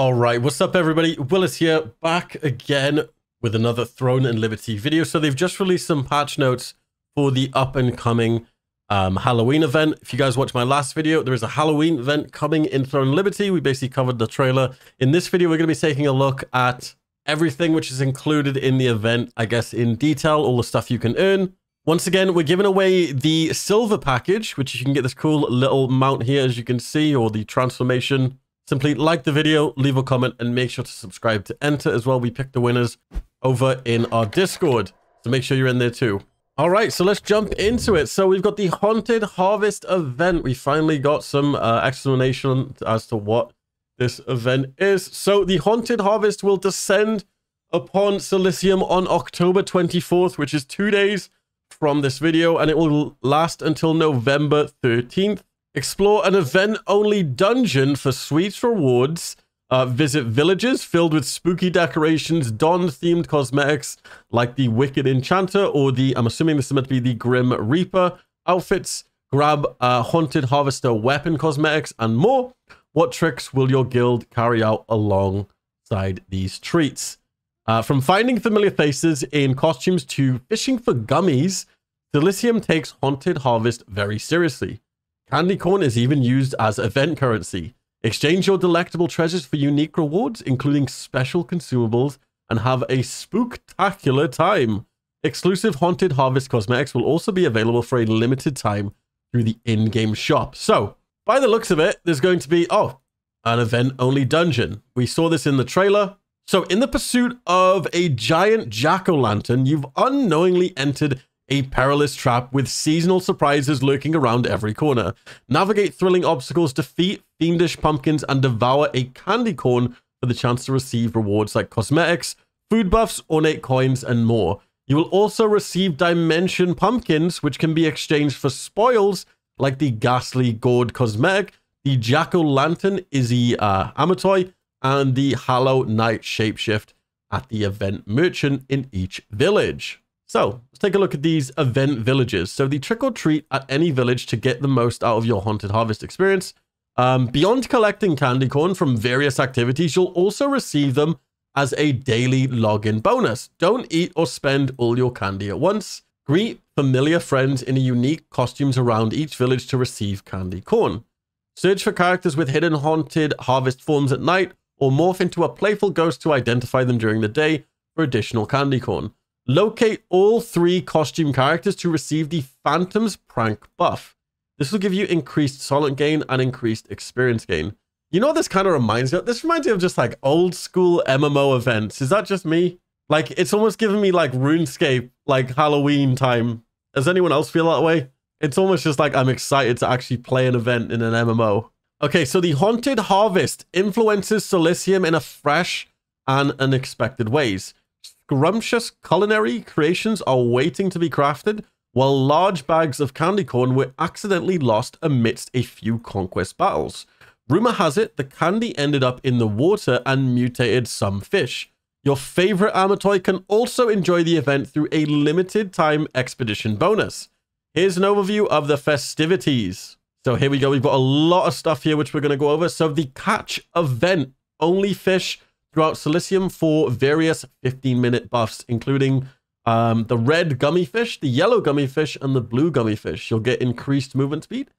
All right, what's up, everybody? Willis here, back again with another Throne and Liberty video. So they've just released some patch notes for the up-and-coming um, Halloween event. If you guys watched my last video, there is a Halloween event coming in Throne and Liberty. We basically covered the trailer. In this video, we're going to be taking a look at everything which is included in the event, I guess, in detail, all the stuff you can earn. Once again, we're giving away the silver package, which you can get this cool little mount here, as you can see, or the transformation Simply like the video, leave a comment, and make sure to subscribe to enter as well. We pick the winners over in our Discord. So make sure you're in there too. All right, so let's jump into it. So we've got the Haunted Harvest event. We finally got some uh, explanation as to what this event is. So the Haunted Harvest will descend upon Solisium on October 24th, which is two days from this video, and it will last until November 13th. Explore an event-only dungeon for sweet rewards. Uh, visit villages filled with spooky decorations, don themed cosmetics like the Wicked Enchanter or the, I'm assuming this is meant to be the Grim Reaper outfits. Grab uh, Haunted Harvester weapon cosmetics and more. What tricks will your guild carry out alongside these treats? Uh, from finding familiar faces in costumes to fishing for gummies, Solisium takes Haunted Harvest very seriously. Candy corn is even used as event currency. Exchange your delectable treasures for unique rewards, including special consumables, and have a spooktacular time. Exclusive Haunted Harvest cosmetics will also be available for a limited time through the in-game shop. So, by the looks of it, there's going to be, oh, an event-only dungeon. We saw this in the trailer. So, in the pursuit of a giant jack-o'-lantern, you've unknowingly entered a perilous trap with seasonal surprises lurking around every corner. Navigate thrilling obstacles, defeat fiendish pumpkins, and devour a candy corn for the chance to receive rewards like cosmetics, food buffs, ornate coins, and more. You will also receive dimension pumpkins, which can be exchanged for spoils like the ghastly gourd cosmetic, the jack-o'-lantern Izzy uh, Amitoi, and the Hallow Night shapeshift at the event merchant in each village. So let's take a look at these event villages. So the trick or treat at any village to get the most out of your Haunted Harvest experience. Um, beyond collecting candy corn from various activities, you'll also receive them as a daily login bonus. Don't eat or spend all your candy at once. Greet familiar friends in unique costumes around each village to receive candy corn. Search for characters with hidden haunted harvest forms at night, or morph into a playful ghost to identify them during the day for additional candy corn. Locate all three costume characters to receive the Phantom's Prank buff. This will give you increased Sollant gain and increased experience gain. You know what this kind of reminds me of? This reminds me of just like old school MMO events. Is that just me? Like, it's almost giving me like RuneScape, like Halloween time. Does anyone else feel that way? It's almost just like I'm excited to actually play an event in an MMO. Okay, so the Haunted Harvest influences Solisium in a fresh and unexpected ways. Scrumptious culinary creations are waiting to be crafted, while large bags of candy corn were accidentally lost amidst a few conquest battles. Rumor has it the candy ended up in the water and mutated some fish. Your favorite Amitoi can also enjoy the event through a limited time expedition bonus. Here's an overview of the festivities. So here we go. We've got a lot of stuff here which we're going to go over. So the catch event, only fish throughout Solisium for various 15 minute buffs, including um, the red gummy fish, the yellow gummy fish, and the blue gummy fish. You'll get increased movement speed,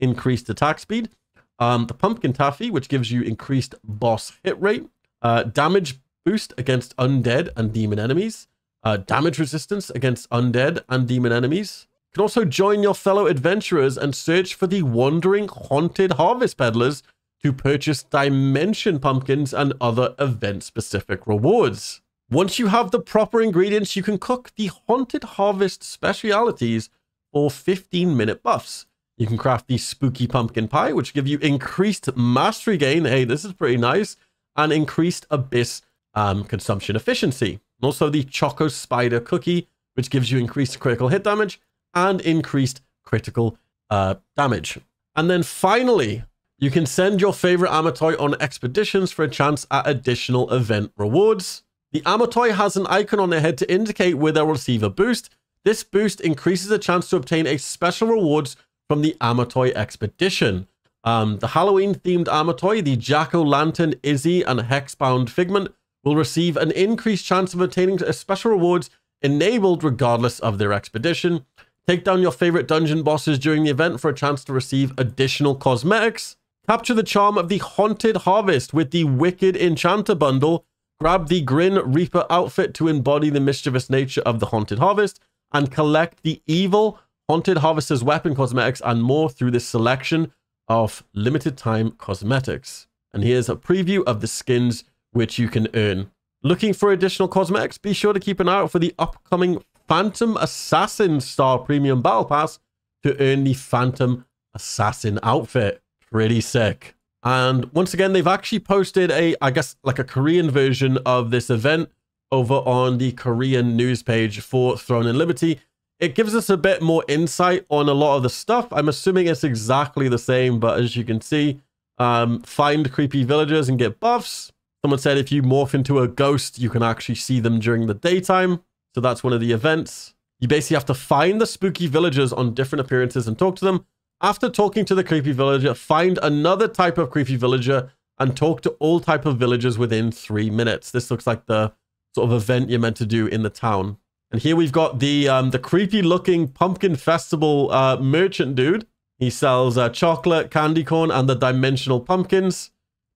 increased attack speed, um, the pumpkin taffy, which gives you increased boss hit rate, uh, damage boost against undead and demon enemies, uh, damage resistance against undead and demon enemies. You can also join your fellow adventurers and search for the wandering haunted harvest peddlers to purchase dimension pumpkins and other event specific rewards. Once you have the proper ingredients, you can cook the Haunted Harvest specialities for 15 minute buffs. You can craft the Spooky Pumpkin Pie, which give you increased mastery gain. Hey, this is pretty nice. And increased Abyss um, consumption efficiency. Also the Choco Spider Cookie, which gives you increased critical hit damage and increased critical uh, damage. And then finally, you can send your favorite Amitoi on expeditions for a chance at additional event rewards. The Amitoi has an icon on their head to indicate where they'll receive a boost. This boost increases the chance to obtain a special rewards from the Amitoi expedition. Um, the Halloween-themed armor toy, the Jack-O-Lantern Izzy and Hexbound Figment, will receive an increased chance of obtaining a special rewards enabled regardless of their expedition. Take down your favorite dungeon bosses during the event for a chance to receive additional cosmetics. Capture the charm of the Haunted Harvest with the Wicked Enchanter bundle. Grab the Grin Reaper outfit to embody the mischievous nature of the Haunted Harvest. And collect the evil Haunted Harvester's weapon cosmetics and more through this selection of limited time cosmetics. And here's a preview of the skins which you can earn. Looking for additional cosmetics? Be sure to keep an eye out for the upcoming Phantom Assassin Star Premium Battle Pass to earn the Phantom Assassin outfit. Pretty sick. And once again, they've actually posted a, I guess, like a Korean version of this event over on the Korean news page for Throne and Liberty. It gives us a bit more insight on a lot of the stuff. I'm assuming it's exactly the same, but as you can see, um, find creepy villagers and get buffs. Someone said if you morph into a ghost, you can actually see them during the daytime. So that's one of the events. You basically have to find the spooky villagers on different appearances and talk to them. After talking to the creepy villager, find another type of creepy villager and talk to all type of villagers within three minutes. This looks like the sort of event you're meant to do in the town. And here we've got the um, the creepy looking pumpkin festival uh, merchant dude. He sells uh, chocolate, candy corn, and the dimensional pumpkins.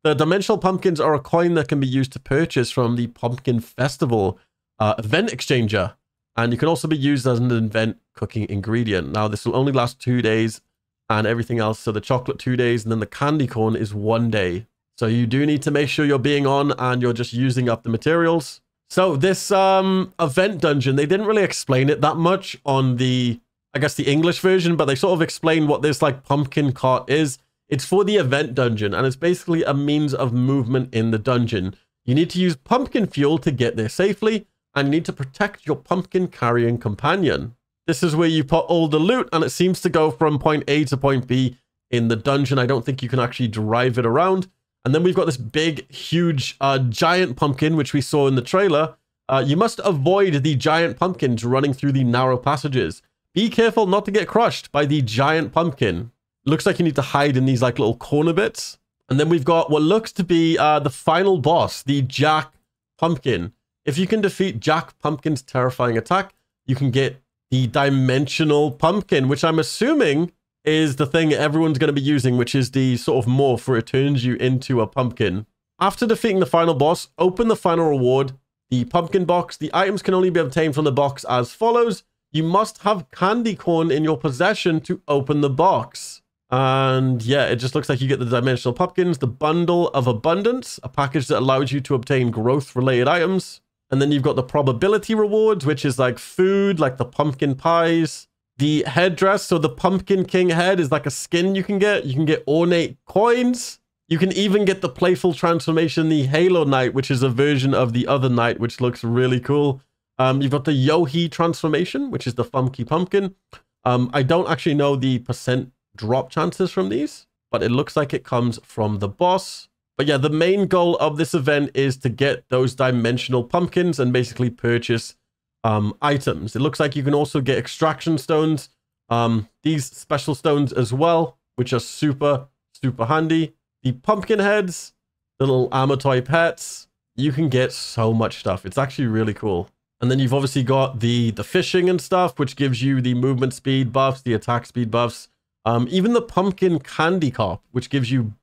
The dimensional pumpkins are a coin that can be used to purchase from the pumpkin festival uh, event exchanger. And you can also be used as an event cooking ingredient. Now, this will only last two days and everything else. So the chocolate two days and then the candy corn is one day. So you do need to make sure you're being on and you're just using up the materials. So this um, event dungeon, they didn't really explain it that much on the, I guess the English version, but they sort of explained what this like pumpkin cart is. It's for the event dungeon and it's basically a means of movement in the dungeon. You need to use pumpkin fuel to get there safely and you need to protect your pumpkin carrying companion. This is where you put all the loot and it seems to go from point A to point B in the dungeon. I don't think you can actually drive it around. And then we've got this big, huge, uh, giant pumpkin, which we saw in the trailer. Uh, you must avoid the giant pumpkins running through the narrow passages. Be careful not to get crushed by the giant pumpkin. Looks like you need to hide in these like little corner bits. And then we've got what looks to be uh, the final boss, the Jack Pumpkin. If you can defeat Jack Pumpkin's terrifying attack, you can get the Dimensional Pumpkin, which I'm assuming is the thing everyone's going to be using, which is the sort of morph where it turns you into a pumpkin. After defeating the final boss, open the final reward, the pumpkin box. The items can only be obtained from the box as follows. You must have candy corn in your possession to open the box. And yeah, it just looks like you get the dimensional pumpkins, the bundle of abundance, a package that allows you to obtain growth related items. And then you've got the probability rewards, which is like food, like the pumpkin pies, the headdress, so the Pumpkin King head is like a skin you can get. You can get ornate coins. You can even get the playful transformation, the Halo Knight, which is a version of the other knight, which looks really cool. Um, you've got the Yohi transformation, which is the Funky Pumpkin. Um, I don't actually know the percent drop chances from these, but it looks like it comes from the boss. But yeah, the main goal of this event is to get those dimensional pumpkins and basically purchase um, items. It looks like you can also get extraction stones, um, these special stones as well, which are super, super handy. The pumpkin heads, the little armor toy pets, you can get so much stuff. It's actually really cool. And then you've obviously got the, the fishing and stuff, which gives you the movement speed buffs, the attack speed buffs. Um, even the pumpkin candy cop, which gives you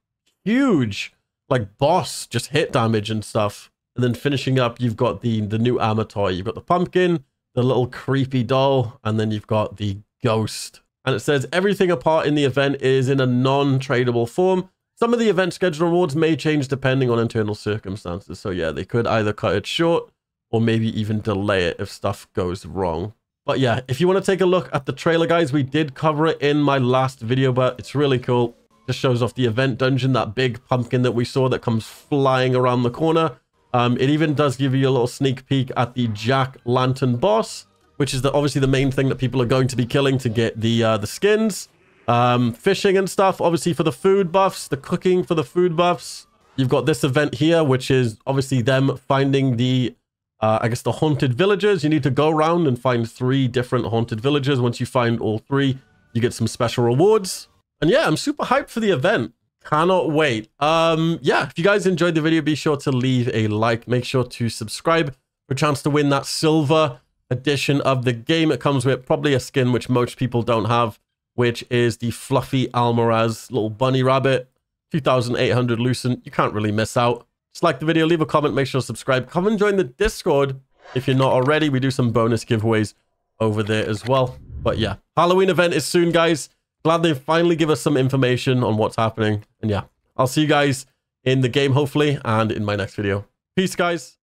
huge, like boss, just hit damage and stuff. And then finishing up, you've got the, the new armor toy. You've got the pumpkin, the little creepy doll, and then you've got the ghost. And it says everything apart in the event is in a non-tradable form. Some of the event schedule rewards may change depending on internal circumstances. So yeah, they could either cut it short or maybe even delay it if stuff goes wrong. But yeah, if you want to take a look at the trailer, guys, we did cover it in my last video, but it's really cool. Just shows off the event dungeon, that big pumpkin that we saw that comes flying around the corner. Um, it even does give you a little sneak peek at the Jack Lantern boss, which is the, obviously the main thing that people are going to be killing to get the uh, the skins. Um, fishing and stuff, obviously for the food buffs, the cooking for the food buffs. You've got this event here, which is obviously them finding the, uh, I guess, the haunted villagers. You need to go around and find three different haunted villagers. Once you find all three, you get some special rewards. And yeah, I'm super hyped for the event. Cannot wait. Um, yeah, if you guys enjoyed the video, be sure to leave a like. Make sure to subscribe for a chance to win that silver edition of the game. It comes with probably a skin which most people don't have, which is the fluffy Almaraz little bunny rabbit. 2,800 lucent. You can't really miss out. Just like the video, leave a comment, make sure to subscribe. Come and join the Discord if you're not already. We do some bonus giveaways over there as well. But yeah, Halloween event is soon, guys. Glad they finally give us some information on what's happening. And yeah, I'll see you guys in the game, hopefully, and in my next video. Peace, guys.